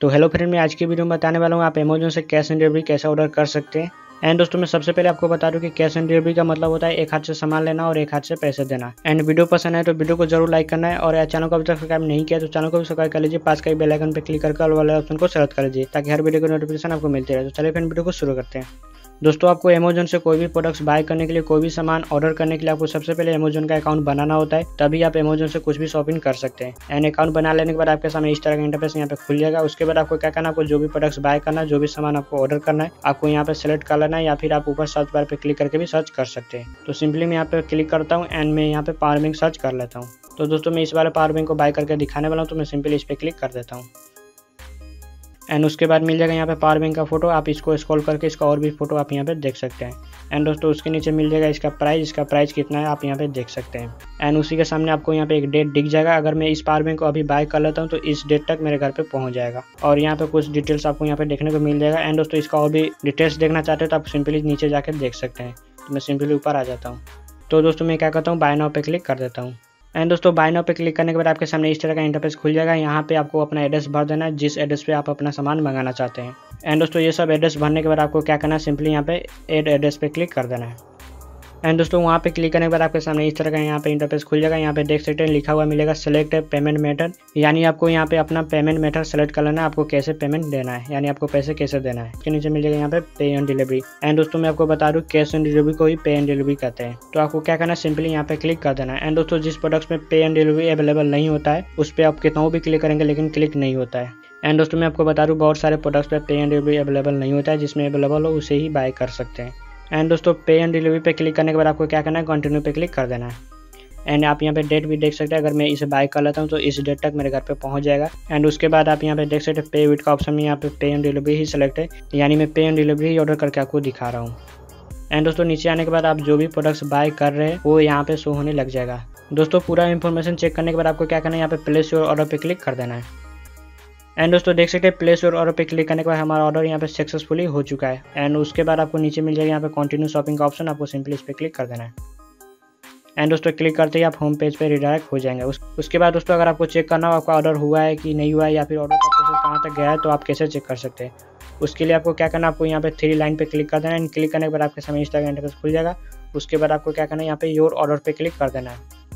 तो hello friend मैं आज की वीडियो में बताने वाला हूँ, आप अमेजोन से कैश ऑन डिलीवरी कैसे ऑर्डर कर सकते हैं। एंड दोस्तों, मैं सबसे पहले आपको बता दूँ कि कैश ऑन डिलीवरी का मतलब होता है एक हाथ से सामान लेना और एक हाथ से पैसे देना। एंड वीडियो पसंद है तो वीडियो को ज़रूर लाइक करना है और चैनल को अभी तक सब्सक्राइब नहीं किया तो चैनल को भी सब्सक्राइब कर लीजिए, पास का बेलाइकन पर क्लिक करके वाले ऑप्शन को सेलेक्ट कर लीजिए, ताकि हर वीडियो का नोटिफिकेशन आपको मिलते रहे। तो चलिए फ्रेंड वीडियो को शुरू करते हैं। दोस्तों, आपको अमेजोन से कोई भी प्रोडक्ट्स बाय करने के लिए, कोई भी सामान ऑर्डर करने के लिए आपको सबसे पहले अमेजोन का अकाउंट बनाना होता है। तभी आप अमेजोन से कुछ भी शॉपिंग कर सकते हैं। एंड अकाउंट बना लेने के बाद आपके सामने इस तरह का इंटरफेस यहाँ पे खुल जाएगा। उसके बाद आपको क्या करना आपको जो भी प्रोडक्ट्स बाय करना है, जो भी सामान आपको ऑर्डर करना है, आपको यहाँ पे सेलेक्ट कर लेना है या फिर आप ऊपर सर्च बार पे क्लिक करके भी सर्च कर सकते हैं। तो सिंपली मैं यहाँ पे क्लिक करता हूँ एंड मैं यहाँ पे पावर बैंक सर्च कर लेता हूँ। तो दोस्तों, मैं इस बार पावर बैंक को बाय करके दिखाने वाला हूँ तो मैं सिंपली इस पर क्लिक कर देता हूँ। एंड उसके बाद मिल जाएगा यहाँ पे पावर बैंक का फ़ोटो आप इसको स्क्रॉल करके इसका और भी फ़ोटो आप यहाँ पे देख सकते हैं। एंड दोस्तों, उसके नीचे मिल जाएगा इसका प्राइस इसका प्राइस कितना है आप यहाँ पे देख सकते हैं। एंड उसी के सामने आपको यहाँ पे एक डेट दिख जाएगा। अगर मैं इस पावर बैंक को अभी बाय कर लेता हूँ तो इस डेट तक मेरे घर पे पहुँच जाएगा। और यहाँ पे कुछ डिटेल्स आपको यहाँ पे देखने को मिल जाएगा। एंड दोस्तों, इसका और भी डिटेल्स देखना चाहते हो तो आप सिंपली नीचे जाकर देख सकते हैं। तो मैं सिंपली ऊपर आ जाता हूँ। तो दोस्तों, मैं क्या करता हूँ बाय नाव पे क्लिक कर देता हूँ। एंड दोस्तों बाय नाउ पे क्लिक करने के बाद आपके सामने इस तरह का इंटरफेस खुल जाएगा। यहाँ पे आपको अपना एड्रेस भर देना है, जिस एड्रेस पे आप अपना सामान मंगाना चाहते हैं। एंड दोस्तों, ये सब एड्रेस भरने के बाद आपको क्या करना है? सिंपली यहाँ पे एड एड्रेस पे क्लिक कर देना है। एंड दोस्तों, वहाँ पे क्लिक करने के बाद आपके सामने इस तरह का यहाँ पे इंटरफेस खुल जाएगा। यहाँ पे देख सकते हैं, लिखा हुआ मिलेगा सेलेक्ट पेमेंट मेथड यानी आपको यहाँ पे अपना पेमेंट मेथड सेलेक्ट कर लेना है, आपको कैसे पेमेंट देना है। यानी आपको पैसे कैसे देना है। इसके नीचे मिलेगा यहाँ पे पे ऑन डिलीवरी एंड दोस्तों, मैं आपको बता दूँ कैश ऑन डिलीवरी को ही पे ऑन डिलीवरी कहते हैं। तो आपको क्या करना है सिंपली यहाँ पे क्लिक कर देना है। एंड दोस्तों, जिस प्रोडक्ट्स में पे ऑन डिलीवरी अवेलेबल नहीं होता है, उस पर आप कितना भी क्लिक करेंगे, लेकिन क्लिक नहीं होता है। एंड दोस्तों, मैं आपको बता दूँ, बहुत सारे प्रोडक्ट्स पे पे ऑन डिलीवरी अवेलेबल नहीं होता है। जिसमें अवेलेबल हो, उसे ही बाय कर सकते हैं। एंड दोस्तों पे एंड डिलीवरी पे क्लिक करने के बाद आपको क्या करना है? कंटिन्यू पे क्लिक कर देना है। एंड आप यहाँ पे डेट भी देख सकते हैं। अगर मैं इसे बाय कर लेता हूँ तो इस डेट तक मेरे घर पे पहुँच जाएगा। एंड उसके बाद आप यहाँ पे देख सकते हैं पे विट का ऑप्शन में यहाँ पे पे एंड डिलीवरी ही सिलेक्ट है। यानी मैं पे एंड डिलीवरी ही ऑर्डर करके आपको दिखा रहा हूँ। एंड दोस्तों, नीचे आने के बाद आप जो भी प्रोडक्ट्स बाय कर रहे हैं, वो यहाँ पे शो होने लग जाएगा। दोस्तों, पूरा इन्फॉर्मेशन चेक करने के बाद आपको क्या करना है? यहाँ पे प्लेस योर ऑर्डर पे क्लिक कर देना है। एंड दोस्तों देख सकते हैं प्लेस और ऑर्डर पे क्लिक करने के बाद हमारा ऑर्डर यहाँ पे सक्सेसफुली हो चुका है। एंड उसके बाद आपको नीचे मिल जाएगा यहाँ पे कंटिन्यू शॉपिंग का ऑप्शन आपको सिंपली इस पर क्लिक कर देना है। एंड दोस्तों क्लिक करते ही आप होम पेज पे रिडायरेक्ट हो जाएँगे। उस, उसके बाद दोस्तों अगर आपको चेक करना हो आपका ऑर्डर हुआ है कि नहीं हुआ है या फिर ऑर्डर का प्रोसेस कहाँ तक गया है तो आप कैसे चेक कर सकते हैं। उसके लिए आपको क्या करना है आपको यहाँ पे थ्री लाइन पे क्लिक कर देना है। एंड क्लिक करने के बाद आपके सामने इंस्टाग्राम खुल जाएगा। उसके बाद आपको क्या करना है यहाँ पे योर ऑर्डर पे क्लिक कर देना है।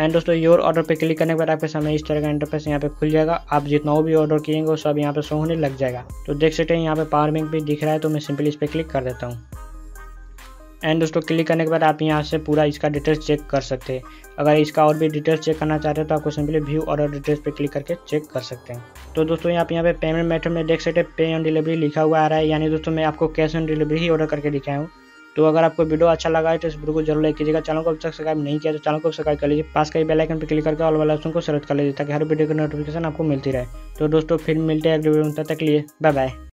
एंड दोस्तों योर ऑर्डर पे क्लिक करने के बाद आपके सामने इस तरह का इंटरफेस यहाँ पे खुल जाएगा। आप जितना भी ऑर्डर किएँगे, वो सब यहाँ पे शो होने लग जाएगा। तो देख सकते हैं, यहाँ पे पावर बैंक भी दिख रहा है तो मैं सिंपली इस पर क्लिक कर देता हूँ। एंड दोस्तों क्लिक करने के बाद आप यहाँ से पूरा इसका डिटेल्स चेक कर सकते हैं। अगर इसका और भी डिटेल्स चेक करना चाहते हैं तो आपको सिंपली व्यू ऑर्डर डिटेल्स पे क्लिक करके चेक कर सकते हैं। तो दोस्तों, यहाँ पे यहाँ पे पेमेंट मेथड में देख सकते हैं पे ऑन डिलीवरी लिखा हुआ आ रहा है। यानी दोस्तों, मैं आपको कैश ऑन डिलीवरी ही ऑर्डर करके दिखाया हूँ। तो अगर आपको वीडियो अच्छा लगा है तो इस वीडियो को ज़रूर लाइक कीजिएगा। चैनल को अब तक सब्सक्राइब नहीं किया तो चैनल को सब्सक्राइब कर लीजिए। पास का बेल आइकन पर क्लिक करके ऑल वाला ऑप्शन को सेलेक्ट कर लीजिए, ताकि हर वीडियो की नोटिफिकेशन आपको मिलती रहे। तो दोस्तों, फिर मिलते हैं अगले वीडियो तक लिए बाय बाय